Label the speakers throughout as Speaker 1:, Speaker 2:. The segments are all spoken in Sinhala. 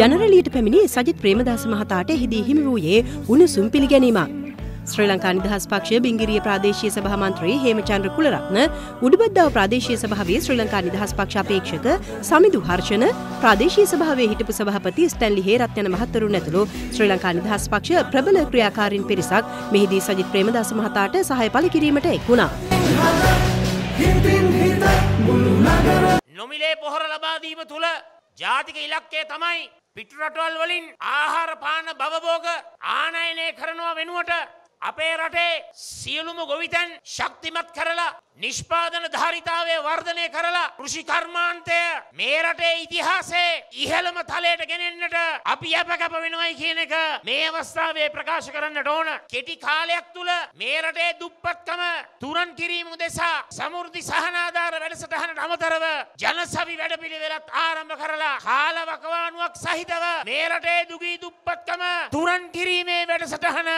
Speaker 1: ජනරලියට පැමිණි සජිත් ප්‍රේමදාස මහතාට එහිදී හිමි වූයේ උණුසුම් පිළිගැනීමක්. ශ්‍රී ලංකා නිදහස් පක්ෂය බිංගිරිය ප්‍රාදේශීය සභා මන්ත්‍රී හේමචන්ද්‍ර කුලරත්න උඩුබද්දාව ප්‍රාදේශීය සභාවේ ශ්‍රී ලංකා නිදහස් පක්ෂ අපේක්ෂක සමිදු හර්ෂණ ප්‍රාදේශීය සභාවේ හිටපු සභාපති ස්ටැන්ලි හේරත් යන මහත්වරුන් ඇතුළු ශ්‍රී ලංකා නිදහස් පක්ෂ ප්‍රබල ක්‍රියාකාරීන් පිරිසක් මෙහිදී සජිත් ප්‍රේමදාස මහතාට සහාය පළ කිරීමට එක් වුණා.
Speaker 2: හිතින් හිත මුළු නගර
Speaker 3: නොමිලේ පොහොර ලබාදීම තුළ ජාතික ඉලක්කය තමයි පිටරටවල් වලින් ආහාර පාන බවබෝග ආනයනය කරනවා වෙනුවට අපේ රටේ සියලුම ගොවිතැන් ශක්තිමත් කරලා නිෂ්පාදන ධාරිතාවය වර්ධනය කරලා කෘෂි කර්මාන්තය මේ රටේ ඉතිහාසේ ඉහළම තලයට ගෙනෙන්නට අපි අප කැප වෙනවයි කියන එක මේ අවස්ථාවේ ප්‍රකාශ කරන්නට ඕන. කෙටි කාලයක් තුළ මේ රටේ දුප්පත්කම තුරන් කිරීම දෙසා සමෘද්ධි සහනාධාර වැඩසටහනට අමතරව ජනසවි වැඩපිළිවෙලත් ආරම්භ කරලා කාලවකවානුවක් සහිතව මේ රටේ දුගී දුප්පත්කම තුරන් කිරීමේ වැඩසටහන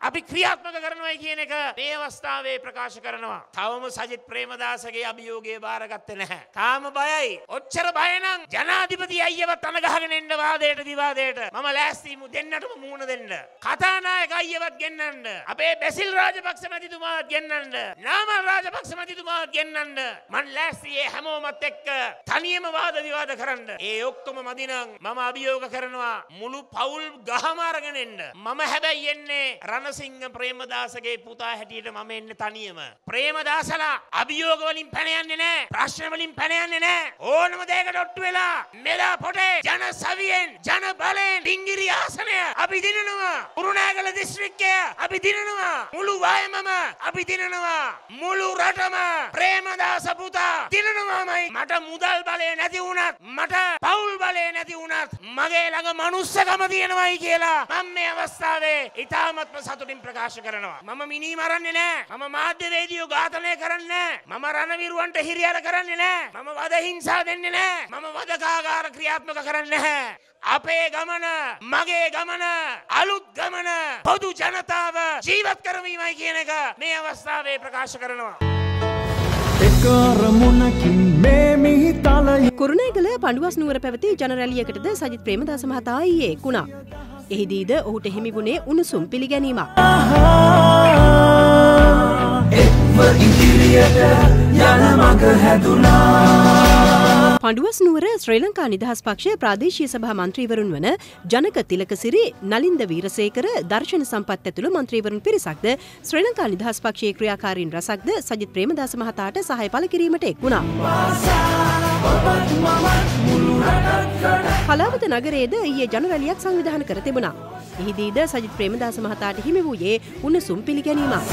Speaker 3: අපි ක්‍රියාත්මක කරනවයි කියන එක මේ අවස්ථාවේ ප්‍රකාශ කරනවා. තවම සජිත් ප්‍රේමදාසගේ අභියෝගය භාරගත්තේ නැහැ. තාම බයයි. ඔච්චර බයනම් ජනාධිපති අයියවත් අනගහගෙන එන්න වාදයට විවාදයට මම ලෑස්තිමු දෙන්නටම මූුණ දෙන්න. කතානායක අයියවත් ගෙන්න්නන්න. අපේ බැසිල් රාජපක්ෂ මැතිතුමාත් ගෙන්න්නන්න. නාමල් රාජපක්ෂ මැතිතුමාත් ගෙන්න්නන්න. මන් ලෑස්තියේ හැමෝමත් එක්ක තනියම වාද විවාද කරන්න. ඒ ඔක්කොම මදිනං මම අභියෝග කරනවා මුළු පවුල් ගහමාරගෙනෙන්ට. මම හැබැයි එන්නේ රණසිංහ ප්‍රේමදාසගේ පුතා හැටියට මම එන්න තනියම. ප්‍රේමදාසලා අභියෝගවලින් පැනයන්නේ නෑ ප්‍රශ්නවලින් පැනයන්නේ නෑ ඕනම දේකට ඔට්ටු වෙලා මෙලා පොටේ ජන සවියෙන් ජන බලයෙන් ඩිංගිරි ආසනය අපි දිනනවා උරුණෑගල දිස්ත්‍රික්කය අපි දිනනවා මුළු වයමම අපි දිනනවා. මුළු රටම ප්‍රේමදාස පුතා දිනනවාමයි. මට මුදල් බලය නැති වුණත් මට පවුල් බලය නැති වුණත් මගේ ළඟ මනුස්සකම තියෙනවයි කියලා මම මේ අවස්ථාවේ ඉතාමත්ම සතුටින් ප්‍රකාශ කරනවා. මම මිනී මරන්නේ නෑ. මම මාධ්‍යවේදියෝ ඝාතනය කරන්නේ මම රණවිරුවන්ට හිරියර කරන්නේ නෑ. මම වද හිංසා දෙන්නේ නෑ. මම වදකාගාර ක්‍රියාත්මක කරන්නේ නැහැ අපේ ගමන මගේ ගමන අලුත් ගමන පොදු ජනතාව ජීවත් කරවීමයි කියන එක මේ අවස්ථාවේ ප්‍රකාශ කරනවා.
Speaker 2: එකරමුණකින් මේ මිහිතලයේ
Speaker 1: කුරුණෑගල පඩුවස් නුවර පැවති ජනරැලියකටද සජිත් ප්‍රේමදාස මහතා ඊයේ කුණා. එහිදීද ඔහුට හිමිවුණේ උණුසුම් පිළිගැනීමක්.
Speaker 2: එක්ව ඉදිරියට යන මග හැදුනා
Speaker 1: පඩුවස් නුවර ශ්‍රී ලංකා නිදහස් පක්ෂය ප්‍රාදේශීය සභා මන්ත්‍රීවරුන් වන ජනක තිලකසිරි නලින්ද වීරසේකර දර්ශන සම්පත් ඇතුළු මන්ත්‍රීවරුන් පිරිසක්ද ශ්‍රී ලංකා නිදහස් පක්ෂයේ ක්‍රියාකාරීන් රසක්ද සජිත් ප්‍රේමදාස මහතාට සහය පළ කිරීමට එක් වුණා. හලාවත නගරේද ඊයේ ජනරැලියක් සංවිධාන කර තිබුණා. එහිදීද සජිත් ප්‍රේමදාස මහතාට හිමි වූයේ උණුසුම් පිළිගැනීමක්.